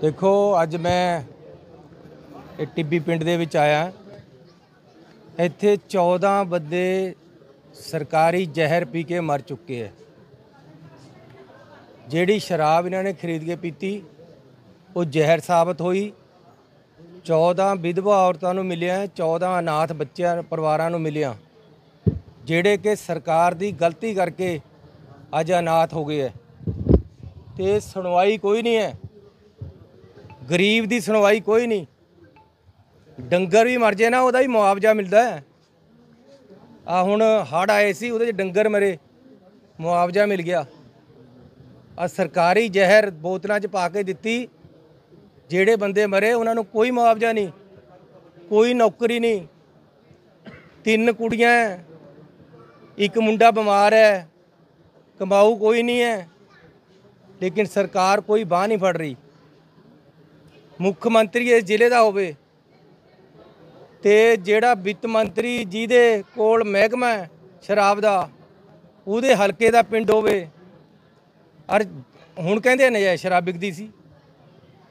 ਦੇਖੋ, ਅੱਜ ਮੈਂ ਇਹ ਟਿੱਬੀ ਪਿੰਡ ਦੇ ਵਿੱਚ ਆਇਆ। ਇੱਥੇ 14 ਬੰਦੇ ਸਰਕਾਰੀ ਜ਼ਹਿਰ ਪੀ ਕੇ ਮਰ ਚੁੱਕੇ ਹੈ ਜਿਹੜੀ ਸ਼ਰਾਬ ਇਹਨਾਂ ਨੇ ਖਰੀਦ ਕੇ ਪੀਤੀ, ਉਹ ਜ਼ਹਿਰ ਸਾਬਤ ਹੋਈ। 14 ਵਿਧਵਾ ਔਰਤਾਂ ਨੂੰ ਮਿਲਿਆ 14 ਅਨਾਥ ਬੱਚਿਆਂ ਪਰਿਵਾਰਾਂ ਨੂੰ ਮਿਲਿਆ, ਜਿਹੜੇ ਕਿ ਸਰਕਾਰ ਦੀ ਗਲਤੀ ਕਰਕੇ ਅੱਜ ਅਨਾਥ ਹੋ ਗਏ ਹੈ ਤੇ ਸੁਣਵਾਈ ਕੋਈ ਨਹੀਂ ਹੈ। ਗਰੀਬ ਦੀ ਸੁਣਵਾਈ ਕੋਈ ਨਹੀਂ। ਡੰਗਰ ਵੀ ਮਰ ਜੇ ਨਾ, ਉਹਦਾ ਵੀ ਮੁਆਵਜ਼ਾ ਮਿਲਦਾ ਹੈ। ਆ ਹੁਣ ਹੜ ਆਏ ਸੀ, ਉਹਦੇ 'ਚ ਡੰਗਰ ਮਰੇ, ਮੁਆਵਜ਼ਾ ਮਿਲ ਗਿਆ। ਆ ਸਰਕਾਰੀ ਜ਼ਹਿਰ ਬੋਤਲਾਂ 'ਚ ਪਾ ਕੇ ਦਿੱਤੀ, ਜਿਹੜੇ ਬੰਦੇ ਮਰੇ, ਉਹਨਾਂ ਨੂੰ ਕੋਈ ਮੁਆਵਜ਼ਾ ਨਹੀਂ, ਕੋਈ ਨੌਕਰੀ ਨਹੀਂ। ਤਿੰਨ ਕੁੜੀਆਂ ਇੱਕ ਮੁੰਡਾ ਬਿਮਾਰ ਹੈ ਕਮਾਊ ਕੋਈ ਨਹੀਂ ਹੈ ਲੇਕਿਨ ਸਰਕਾਰ ਕੋਈ ਬਾਹ ਨਹੀਂ ਫੜ ਰਹੀ। ਮੁੱਖ ਮੰਤਰੀ ਇਸ ਜ਼ਿਲ੍ਹੇ ਦਾ ਹੋਵੇ ਤੇ ਜਿਹੜਾ ਵਿੱਤ ਮੰਤਰੀ ਜਿਹਦੇ ਕੋਲ ਮਹਿਕਮਾ ਸ਼ਰਾਬ ਦਾ, ਉਹਦੇ ਹਲਕੇ ਦਾ ਪਿੰਡ ਹੋਵੇ। ਔਰ ਹੁਣ ਕਹਿੰਦੇ ਨਜਾਇਜ਼ ਸ਼ਰਾਬ ਵਿਕਦੀ ਸੀ।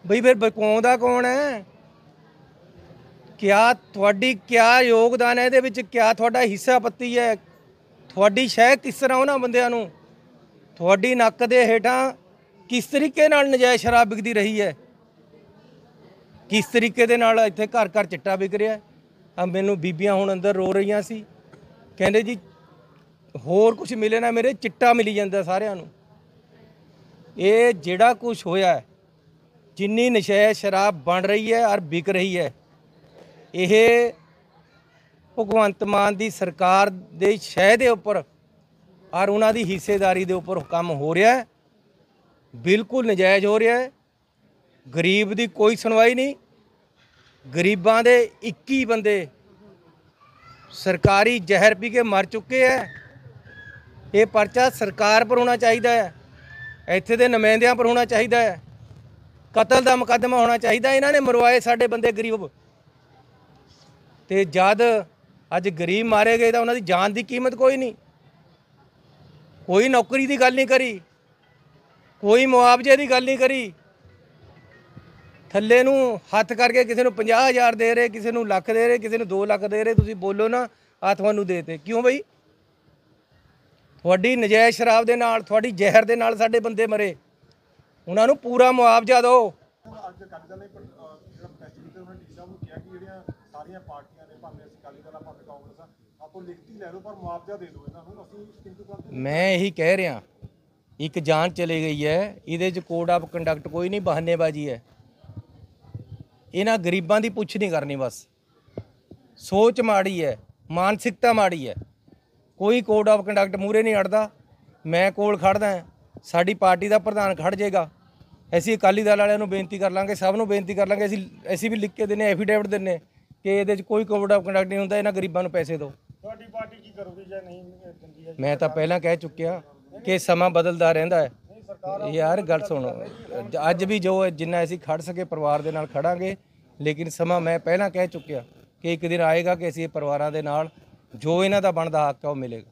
ਬਈ ਫਿਰ ਬਕਾਉਂਦਾ ਕੌਣ ਹੈ? ਕਿਆ ਤੁਹਾਡੀ, ਕਿਆ ਯੋਗਦਾਨ ਹੈ ਇਹਦੇ ਵਿੱਚ? ਕਿਆ ਤੁਹਾਡਾ ਹਿੱਸਾ ਪੱਤੀ ਹੈ? ਤੁਹਾਡੀ ਸ਼ਹਿ ਕਿਸ ਤਰ੍ਹਾਂ ਉਹਨਾਂ ਬੰਦਿਆਂ ਨੂੰ? ਤੁਹਾਡੀ ਨੱਕ ਦੇ ਹੇਠਾਂ ਕਿਸ ਤਰੀਕੇ ਨਾਲ ਨਜਾਇਜ਼ ਸ਼ਰਾਬ ਵਿਕਦੀ ਰਹੀ ਹੈ? ਕਿਸ ਤਰੀਕੇ ਦੇ ਨਾਲ ਇੱਥੇ ਘਰ ਘਰ ਚਿੱਟਾ ਵਿਕ ਰਿਹਾ ਆ ਮੈਨੂੰ ਬੀਬੀਆਂ ਹੁਣ ਅੰਦਰ ਰੋ ਰਹੀਆਂ ਸੀ। ਕਹਿੰਦੇ ਜੀ, ਹੋਰ ਕੁਝ ਮਿਲੇ ਨਾ ਮੇਰੇ, ਚਿੱਟਾ ਮਿਲੀ ਜਾਂਦਾ ਸਾਰਿਆਂ ਨੂੰ। ਇਹ ਜਿਹੜਾ ਕੁਝ ਹੋਇਆ ਜਿੰਨੀ ਨਸ਼ੇ, ਸ਼ਰਾਬ ਬਣ ਰਹੀ ਹੈ ਔਰ ਵਿਕ ਰਹੀ ਹੈ, ਇਹ ਭਗਵੰਤ ਮਾਨ ਦੀ ਸਰਕਾਰ ਦੇ ਸ਼ਹਿ ਦੇ ਉੱਪਰ ਔਰ ਉਹਨਾਂ ਦੀ ਹਿੱਸੇਦਾਰੀ ਦੇ ਉੱਪਰ ਕੰਮ ਹੋ ਰਿਹਾ ਹੈ। ਬਿਲਕੁਲ ਨਜਾਇਜ਼ ਹੋ ਰਿਹਾ ਹੈ। ਗਰੀਬ ਦੀ ਕੋਈ ਸੁਣਵਾਈ ਨਹੀਂ, ਗਰੀਬਾਂ ਦੇ 21 ਬੰਦੇ ਸਰਕਾਰੀ ਜ਼ਹਿਰ ਪੀ ਕੇ ਮਰ ਚੁੱਕੇ ਹੈ ਇਹ ਪਰਚਾ ਸਰਕਾਰ ਪਰ ਹੋਣਾ ਚਾਹੀਦਾ ਹੈ ਇੱਥੇ ਦੇ ਨੁਮਾਇੰਦਿਆਂ ਪਰ ਹੋਣਾ ਚਾਹੀਦਾ ਹੈ ਕਤਲ ਦਾ ਮੁਕੱਦਮਾ ਹੋਣਾ ਚਾਹੀਦਾ, ਇਹਨਾਂ ਨੇ ਮਰਵਾਏ ਸਾਡੇ ਬੰਦੇ ਗਰੀਬ। ਤੇ ਜਦ ਅੱਜ ਗਰੀਬ ਮਾਰੇ ਗਏ ਤਾਂ ਉਹਨਾਂ ਦੀ ਜਾਨ ਦੀ ਕੀਮਤ ਕੋਈ ਨਹੀਂ। ਕੋਈ ਨੌਕਰੀ ਦੀ ਗੱਲ ਨਹੀਂ ਕਰੀ, ਕੋਈ ਮੁਆਵਜ਼ੇ ਦੀ ਗੱਲ ਨਹੀਂ ਕਰੀ ਥੱਲੇ ਨੂੰ ਹੱਥ ਕਰਕੇ ਕਿਸੇ ਨੂੰ 50000 ਦੇ ਰਹੇ ਕਿਸੇ ਨੂੰ ਲੱਖ ਦੇ ਰਹੇ ਕਿਸੇ ਨੂੰ 2 ਲੱਖ ਦੇ ਰਹੇ ਤੁਸੀਂ ਬੋਲੋ ਨਾ ਆ ਤੁਹਾਨੂੰ ਦੇਤੇ। ਕਿਉਂ ਬਈ? ਤੁਹਾਡੀ ਨਜਾਇਜ਼ ਸ਼ਰਾਬ ਦੇ ਨਾਲ ਤੁਹਾਡੀ ਜ਼ਹਿਰ ਦੇ ਨਾਲ ਸਾਡੇ ਬੰਦੇ ਮਰੇ। ਉਹਨਾਂ ਨੂੰ ਪੂਰਾ ਮੁਆਵਜ਼ਾ ਦਿਓ। ਅੱਜ ਅਕਾਲੀ ਦਲ ਨੇ ਪਰ- ਅਹ ਜਿਹੜਾ ਪ੍ਰੋਟੈਸਟ ਕੀਤਾ ਉਹਨਾਂ ਨੇ ਡੀ ਸਾਹਿਬ ਨੂੰ ਕਿਹਾ ਕਿ ਜਿਹੜੀਆਂ ਸਾਰੀਆਂ ਪਾਰਟੀਆਂ ਨੇ ਭਾਵੇਂ ਅਸੀਂ ਅਕਾਲੀ ਦਲ ਆ ਭਾਵੇਂ ਕਾਂਗਰਸ ਆ ਆਪੋ ਲਿਖਤੀ ਲੈ ਲਓ ਪਰ ਮੁਆਵਜ਼ਾ ਦੇ ਦਿਓ ਇਹਨਾਂ ਨੂੰ। ਅਸੀਂ ਕਿੰਤੂ ਕਰਦੇ ਮੈਂ ਇਹੀ ਕਹਿ ਰਿਹਾ ਇੱਕ ਜਾਨ ਚਲੀ ਗਈ ਹੈ ਇਹਦੇ 'ਚ ਕੋਡ ਆਫ ਕੰਡਕਟ ਕੋਈ ਨਹੀਂ ਬਹਾਨੇਬਾਜ਼ੀ ਹੈ। ਇਹਨਾਂ ਗਰੀਬਾਂ ਦੀ ਪੁੱਛ ਨਹੀਂ ਕਰਨੀ ਬਸ। ਸੋਚ ਮਾੜੀ ਹੈ ਮਾਨਸਿਕਤਾ ਮਾੜੀ ਹੈ। ਕੋਈ ਕੋਡ ਆਫ ਕੰਡਕਟ ਮੂਰੇ ਨਹੀਂ ਅੜਦਾ। ਮੈਂ ਕੋਲ ਖੜਦਾ ਹਾਂ, ਸਾਡੀ ਪਾਰਟੀ ਦਾ ਪ੍ਰਧਾਨ ਖੜ ਜਾਏਗਾ। ਅਸੀਂ ਅਕਾਲੀ ਦਲ ਵਾਲਿਆਂ ਨੂੰ ਬੇਨਤੀ ਕਰ ਲਾਂਗੇ ਸਭ ਨੂੰ ਬੇਨਤੀ ਕਰ ਲਾਂਗੇ ਅਸੀਂ ਅਸੀਂ ਵੀ ਲਿਖ ਕੇ ਦਿੰਨੇ ਐਫੀਡੇਵਿਟ ਦਿੰਨੇ ਕਿ ਇਹਦੇ 'ਚ ਕੋਈ ਕੋਡ ਆਫ ਕੰਡਕਟ ਨਹੀਂ ਹੁੰਦਾ ਇਹਨਾਂ ਗਰੀਬਾਂ ਨੂੰ ਪੈਸੇ ਦਿਓ। ਤੁਹਾਡੀ ਪਾਰਟੀ ਕੀ ਕਰੂਗੀ ਜਾਂ ਨਹੀਂ ਦਿੰਦੀ ਹੈ। ਮੈਂ ਤਾਂ ਪਹਿਲਾਂ ਕਹਿ ਚੁੱਕਿਆ ਕਿ ਸਮਾਂ ਬਦਲਦਾ ਰਹਿੰਦਾ ਹੈ। ਯਾਰ ਗੱਲ ਸੁਣੋ। ਅੱਜ ਵੀ ਜੋ ਜਿੰਨਾ ਅਸੀਂ ਖੜ ਸਕੇ ਪਰਿਵਾਰ ਦੇ ਨਾਲ ਖੜਾਂਗੇ ਲੇਕਿਨ ਸਮਾਂ ਮੈਂ ਪਹਿਲਾਂ ਕਹਿ ਚੁੱਕਿਆ ਕਿ ਇੱਕ ਦਿਨ ਆਏਗਾ ਕਿ ਅਸੀਂ ਇਹ ਪਰਿਵਾਰਾਂ ਦੇ ਨਾਲ ਜੋ ਇਹਨਾਂ ਦਾ ਬਣਦਾ ਹੱਕ ਹੈ ਉਹ ਮਿਲੇਗਾ।